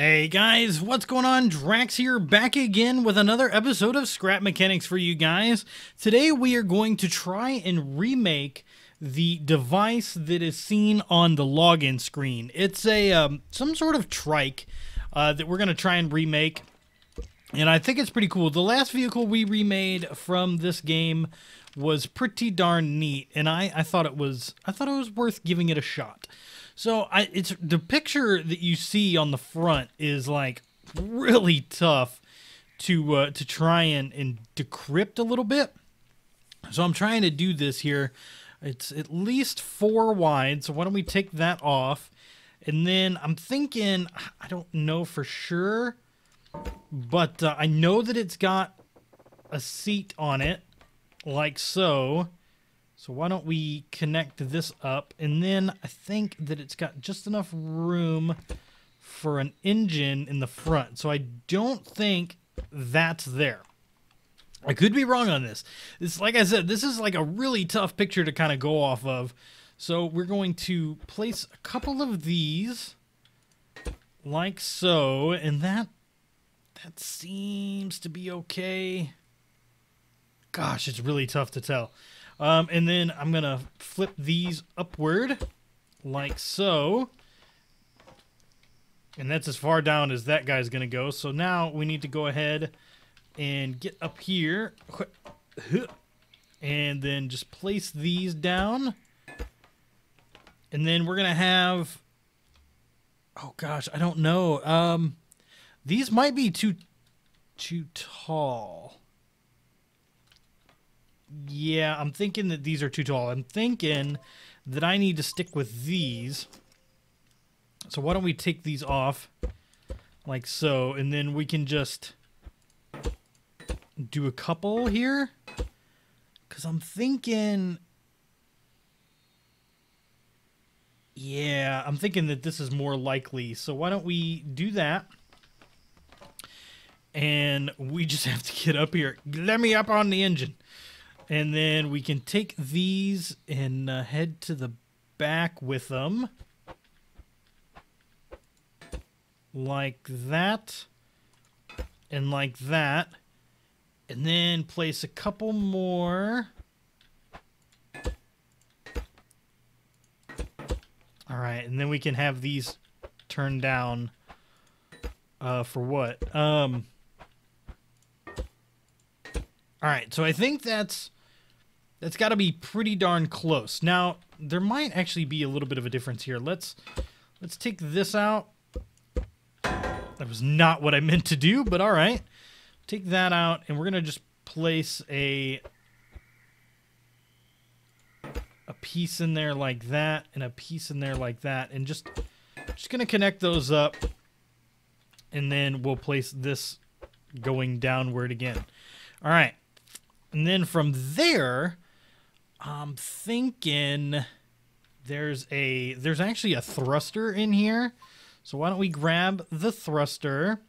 Hey guys, what's going on? Draax here, back again with another episode of Scrap Mechanics for you guys. Today we are going to try and remake the device that is seen on the login screen. It's a um, some sort of trike uh, that we're going to try and remake, and I think it's pretty cool. The last vehicle we remade from this game was pretty darn neat, and I, I thought it was I thought it was worth giving it a shot. So I it's the picture that you see on the front is like really tough to uh, to try and, and decrypt a little bit. So I'm trying to do this here. It's at least four wide. So why don't we take that off? And then I'm thinking, I don't know for sure, but uh, I know that it's got a seat on it, like so. So why don't we connect this up? And then I think that it's got just enough room for an engine in the front. So I don't think that's there. I could be wrong on this. It's like I said, this is like a really tough picture to kind of go off of. So we're going to place a couple of these like so, and that that seems to be okay. Gosh, it's really tough to tell. Um, and then I'm going to flip these upward like so. And that's as far down as that guy's going to go. So now we need to go ahead and get up here. And then just place these down. And then we're going to have... Oh, gosh, I don't know. Um, these might be too too tall. Yeah, I'm thinking that these are too tall. I'm thinking that I need to stick with these. So why don't we take these off like so, and then we can just do a couple here. Because I'm thinking... Yeah, I'm thinking that this is more likely. So why don't we do that? And we just have to get up here. Let me up on the engine. And then we can take these and uh, head to the back with them. Like that. And like that. And then place a couple more. All right, and then we can have these turned down uh, for what? Um, all right, so I think that's that's got to be pretty darn close. Now, there might actually be a little bit of a difference here. Let's let's take this out. That was not what I meant to do, but all right. Take that out, and we're going to just place a a piece in there like that and a piece in there like that and just just going to connect those up and then we'll place this going downward again. All right. And then from there, I'm thinking there's a there's actually a thruster in here. So why don't we grab the thruster?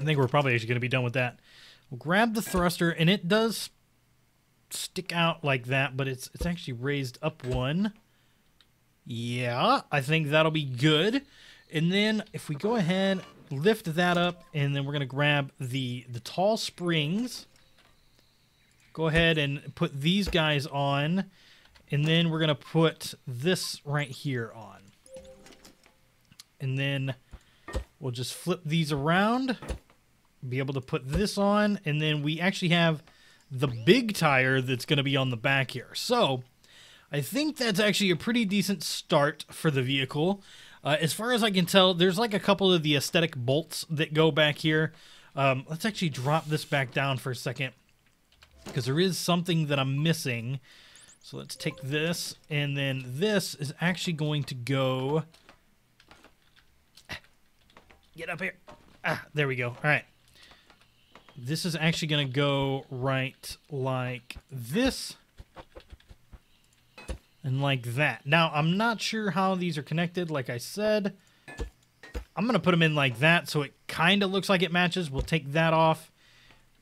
I think we're probably actually going to be done with that. We'll grab the thruster, and it does stick out like that, but it's it's actually raised up one. Yeah, I think that'll be good. And then if we go ahead, lift that up, and then we're going to grab the the tall springs go ahead and put these guys on and then we're going to put this right here on. And then we'll just flip these around be able to put this on and then we actually have the big tire that's going to be on the back here. So I think that's actually a pretty decent start for the vehicle. Uh, as far as I can tell there's like a couple of the aesthetic bolts that go back here. Um, let's actually drop this back down for a second because there is something that I'm missing. So let's take this, and then this is actually going to go... Get up here. Ah, there we go. All right. This is actually going to go right like this and like that. Now, I'm not sure how these are connected, like I said. I'm going to put them in like that so it kind of looks like it matches. We'll take that off.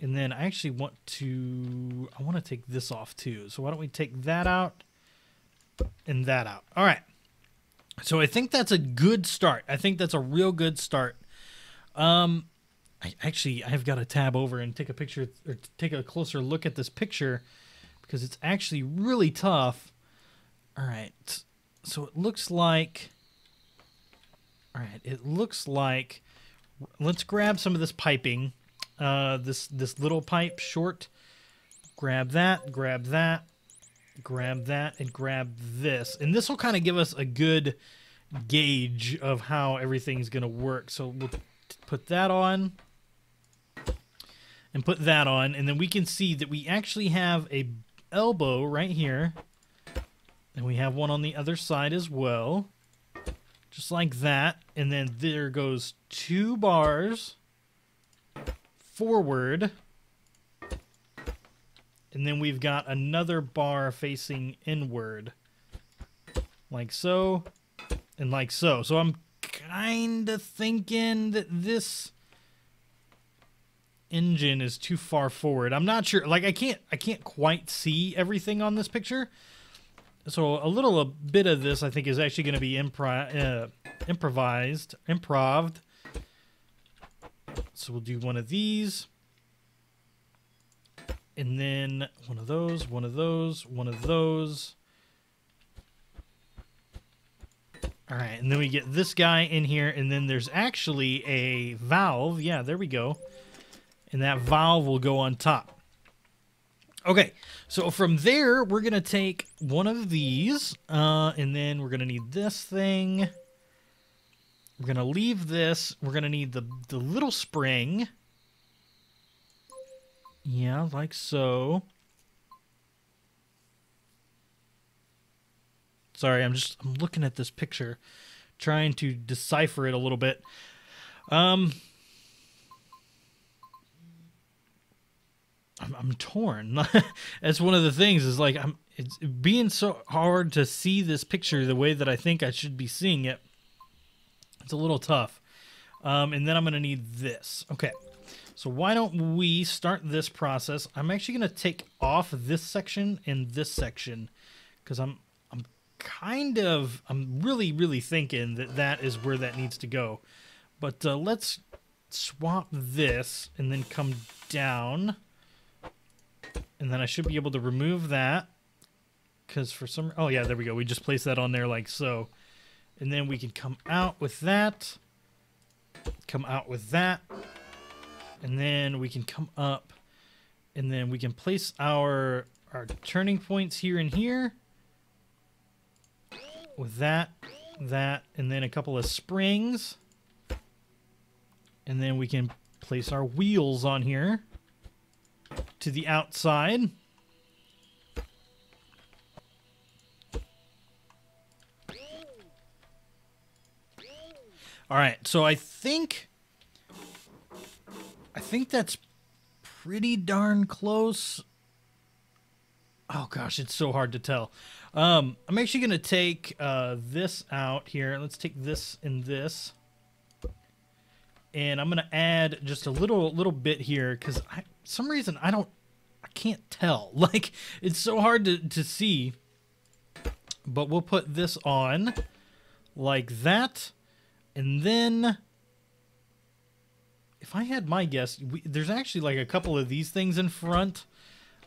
And then I actually want to, I want to take this off too. So why don't we take that out and that out. All right. So I think that's a good start. I think that's a real good start. Um, I actually I've got to tab over and take a picture or take a closer look at this picture because it's actually really tough. All right, so it looks like. All right, it looks like. Let's grab some of this piping, uh, this this little pipe short. Grab that, grab that, grab that, and grab this, and this will kind of give us a good gauge of how everything's going to work. So we'll put that on and put that on and then we can see that we actually have a elbow right here and we have one on the other side as well just like that and then there goes two bars forward and then we've got another bar facing inward like so and like so. So I'm kind of thinking that this engine is too far forward. I'm not sure. Like I can't I can't quite see everything on this picture. So a little a bit of this I think is actually going to be impro- uh, improvised, improved. So we'll do one of these. And then one of those, one of those, one of those. All right, and then we get this guy in here, and then there's actually a valve. Yeah, there we go. And that valve will go on top. Okay, so from there, we're going to take one of these, uh, and then we're going to need this thing. We're going to leave this. We're going to need the, the little spring. Yeah, like so. Sorry, I'm just I'm looking at this picture, trying to decipher it a little bit. Um, I'm, I'm torn. That's one of the things is like I'm it's being so hard to see this picture the way that I think I should be seeing it. It's a little tough. Um, and then I'm going to need this. Okay. So why don't we start this process? I'm actually going to take off this section and this section because I'm I'm kind of, I'm really, really thinking that that is where that needs to go. But uh, let's swap this and then come down. And then I should be able to remove that. Because for some... Oh, yeah, there we go. We just place that on there like so. And then we can come out with that. Come out with that. And then we can come up. And then we can place our our turning points here and here with that, that, and then a couple of springs. And then we can place our wheels on here to the outside. All right, so I think I think that's pretty darn close. Oh gosh, it's so hard to tell. Um, I'm actually to take uh, this out here. Let's take this and this. And I'm to add just a little little bit here because some reason I don't, I can't tell. Like, it's so hard to, to see. But we'll put this on like that. And then, if I had my guess, we, there's actually like a couple of these things in front.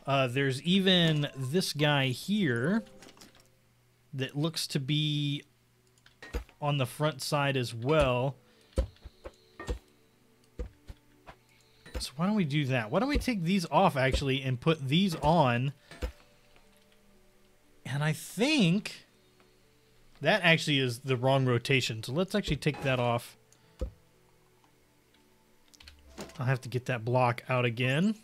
Uh, there's even this guy here that looks to be on the front side as well. So why don't we do that? Why don't we take these off, actually, and put these on? And I think that actually is the wrong rotation. So let's actually take that off. I'll have to get that block out again.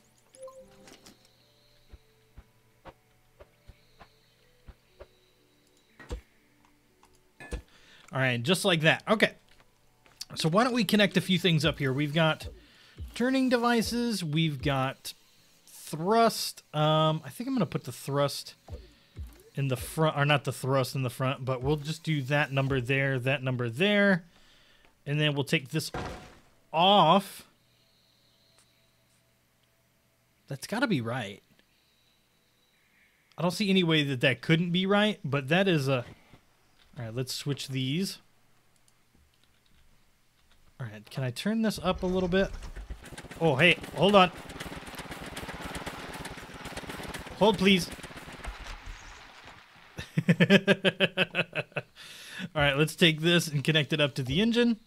All right, just like that. Okay. So why don't we connect a few things up here? We've got turning devices. We've got thrust. Um, I think I'm going to put the thrust in the front, or not the thrust in the front, but we'll just do that number there, that number there. And then we'll take this off. That's got to be right. I don't see any way that that couldn't be right, but that is a... All right, let's switch these. All right, can I turn this up a little bit? Oh, hey, hold on. Hold, please. All right, let's take this and connect it up to the engine.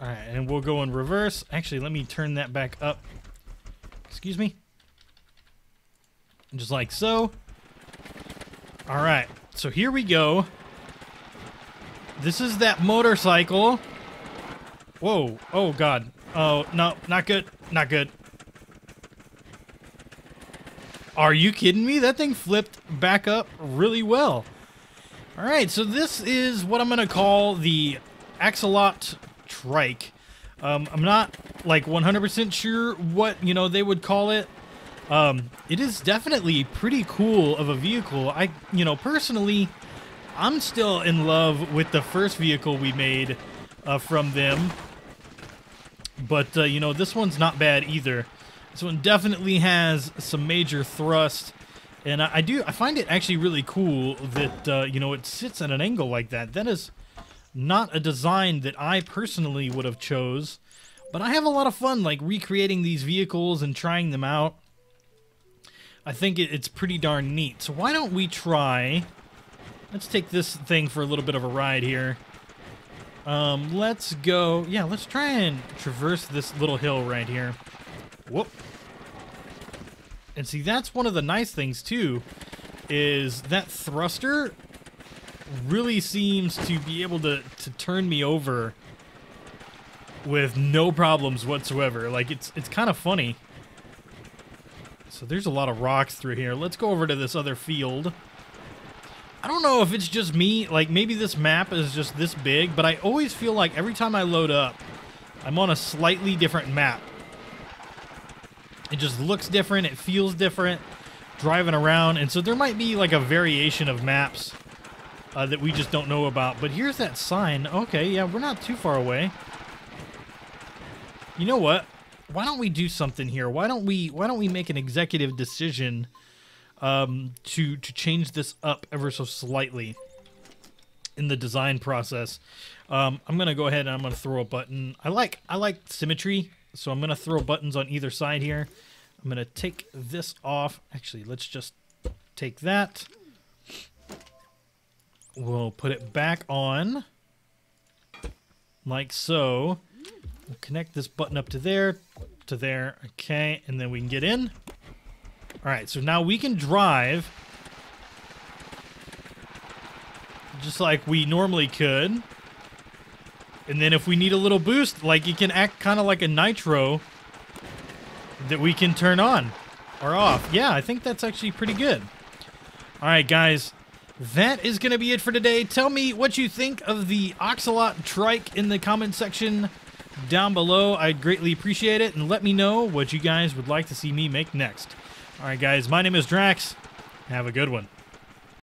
All right, and we'll go in reverse. Actually, let me turn that back up. Excuse me. Just like so. All right, so here we go. This is that motorcycle. Whoa, oh God. Oh, no, not good, not good. Are you kidding me? That thing flipped back up really well. All right, so this is what I'm going to call the Axolot Trike. Um, I'm not like 100% sure what, you know, they would call it. Um, it is definitely pretty cool of a vehicle. I, you know, personally, I'm still in love with the first vehicle we made uh, from them. But, uh, you know, this one's not bad either. This one definitely has some major thrust. And I, I do, I find it actually really cool that, uh, you know, it sits at an angle like that. That is not a design that I personally would have chose. But I have a lot of fun, like, recreating these vehicles and trying them out. I think it, it's pretty darn neat. So why don't we try... Let's take this thing for a little bit of a ride here. Um, let's go... Yeah, let's try and traverse this little hill right here. Whoop. And see, that's one of the nice things, too, is that thruster really seems to be able to, to turn me over with no problems whatsoever. Like, it's, it's kind of funny. So there's a lot of rocks through here. Let's go over to this other field. I don't know if it's just me, like maybe this map is just this big, but I always feel like every time I load up, I'm on a slightly different map. It just looks different. It feels different driving around. And so there might be like a variation of maps uh, that we just don't know about. But here's that sign. Okay, yeah, we're not too far away. You know what? Why don't we do something here? Why don't we why don't we make an executive decision um, to to change this up ever so slightly in the design process? Um, I'm gonna go ahead and I'm gonna throw a button. I like I like symmetry so I'm going to throw buttons on either side here. I'm going to take this off. Actually, let's just take that. We'll put it back on like so. We'll connect this button up to there, to there. Okay, and then we can get in. All right, so now we can drive just like we normally could. And then if we need a little boost, like it can act kind of like a nitro that we can turn on or off. Yeah, I think that's actually pretty good. All right, guys, that is going to be it for today. Tell me what you think of the Axolot Trike in the comment section down below. I'd greatly appreciate it. And let me know what you guys would like to see me make next. All right, guys, my name is Draax. Have a good one.